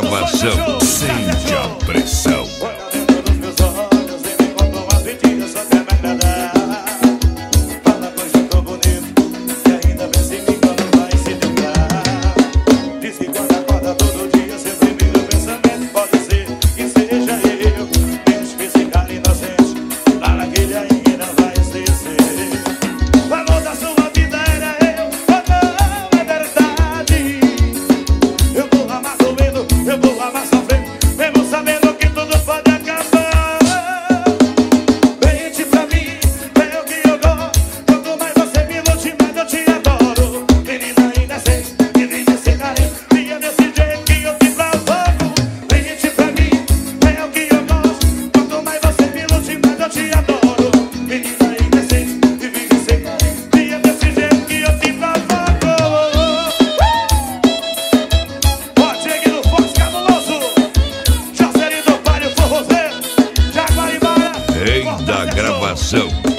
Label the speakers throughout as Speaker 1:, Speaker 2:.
Speaker 1: gravação. Sente gravação.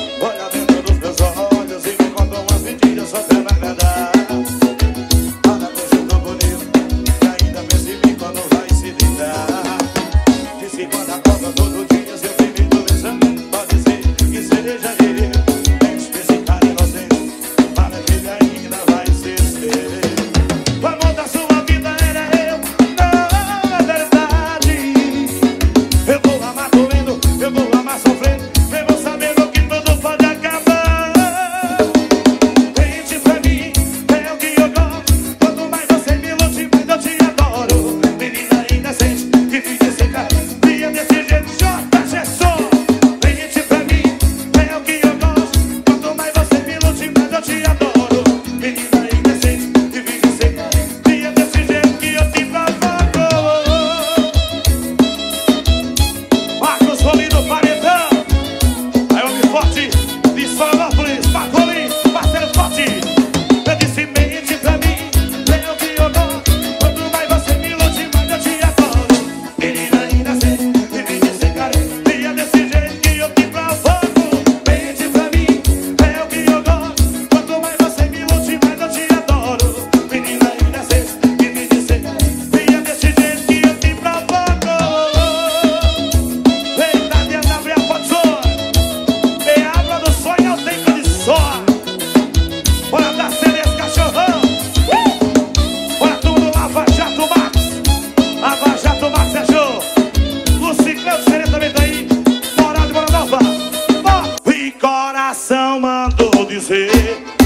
Speaker 2: Dizer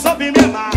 Speaker 2: soube me amar,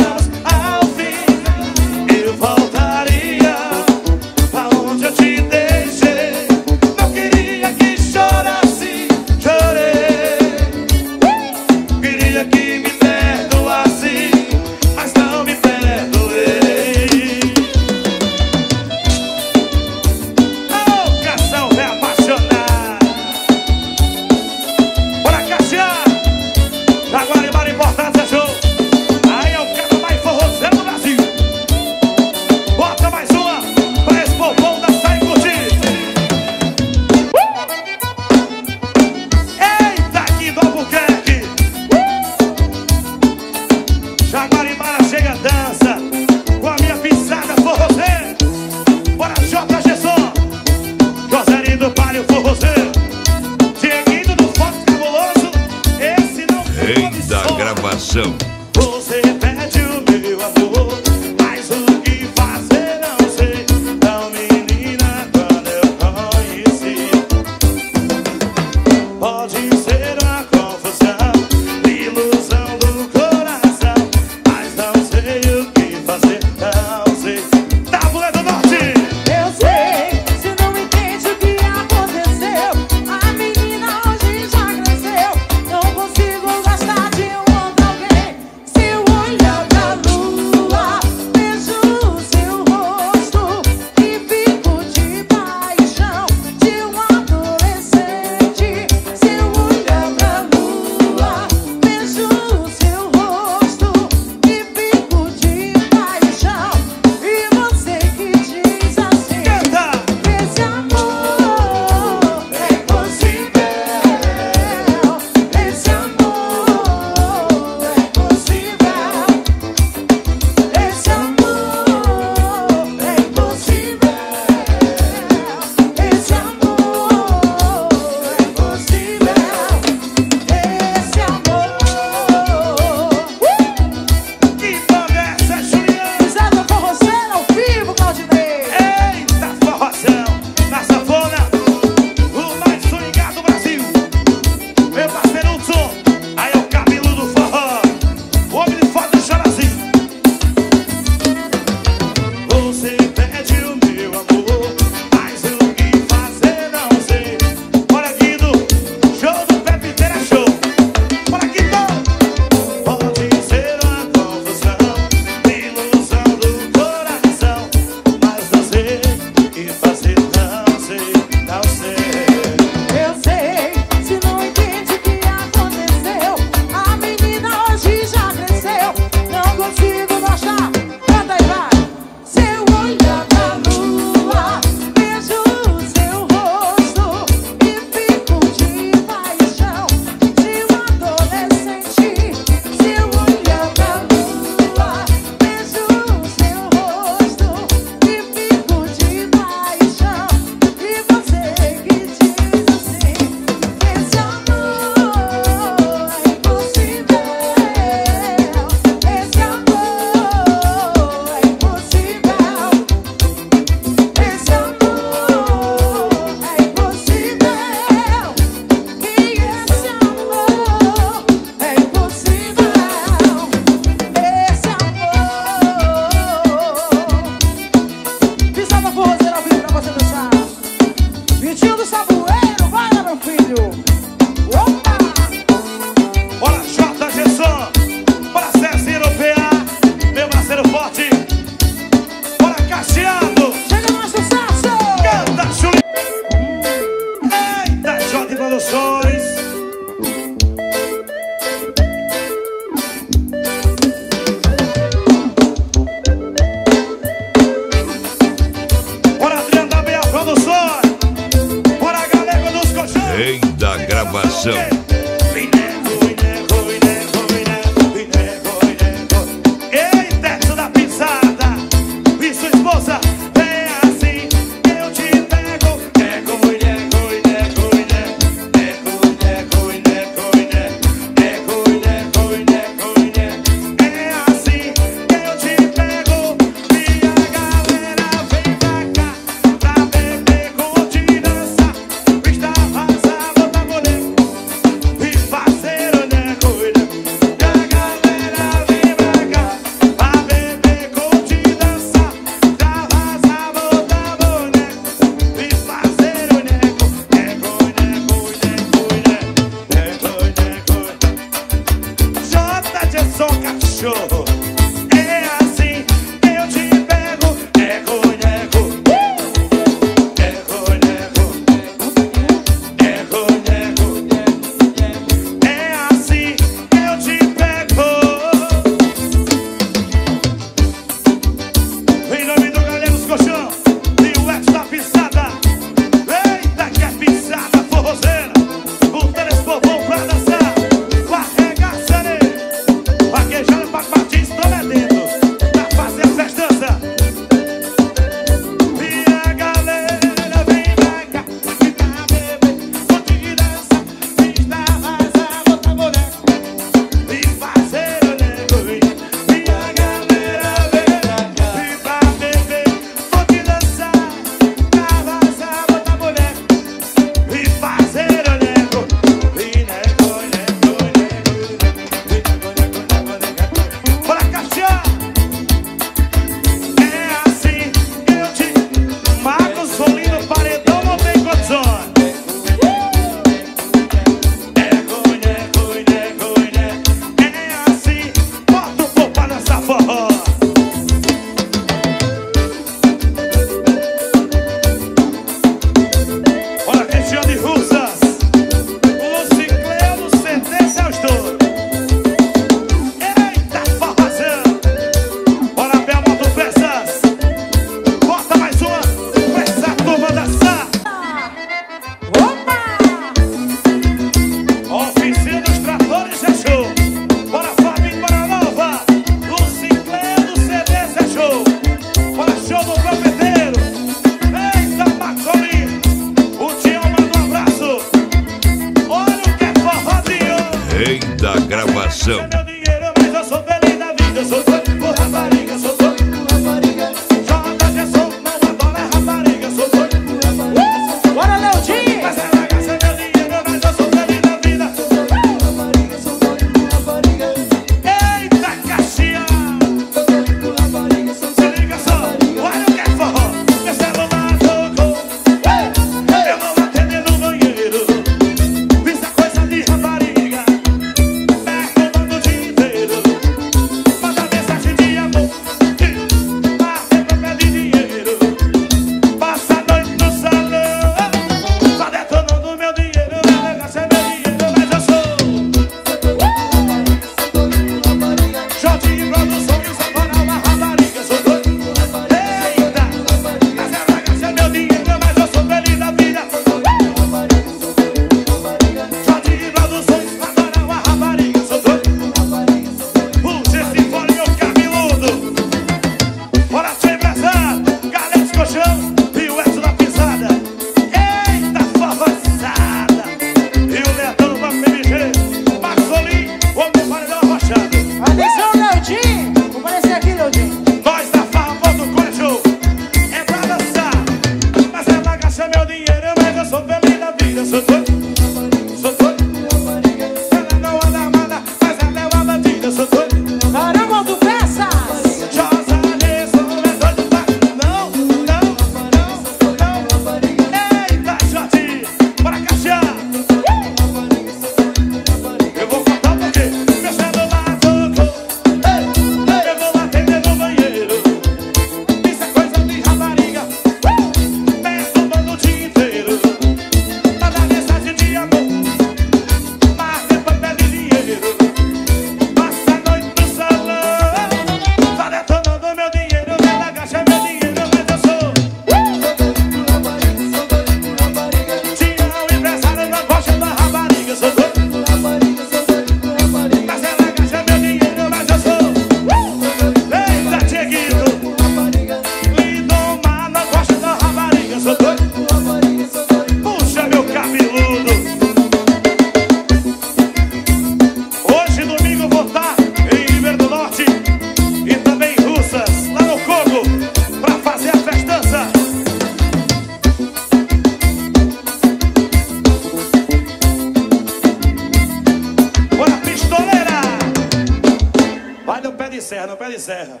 Speaker 2: serra,
Speaker 3: no pé
Speaker 1: de serra.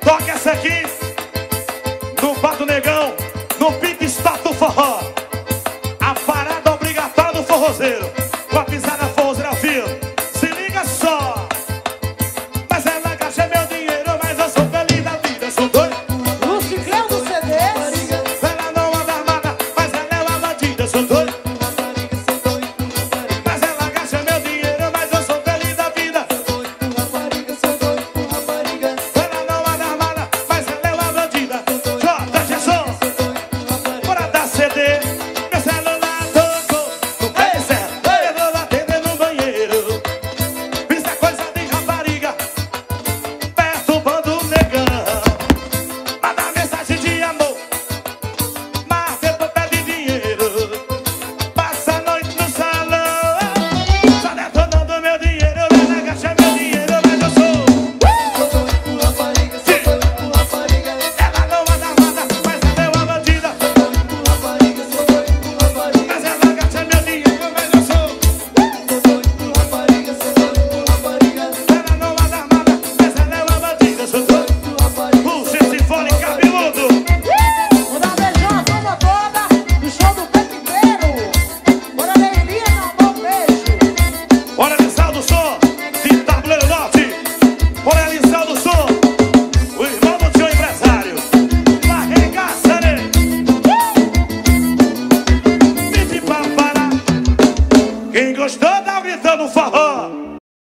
Speaker 1: Toca essa aqui.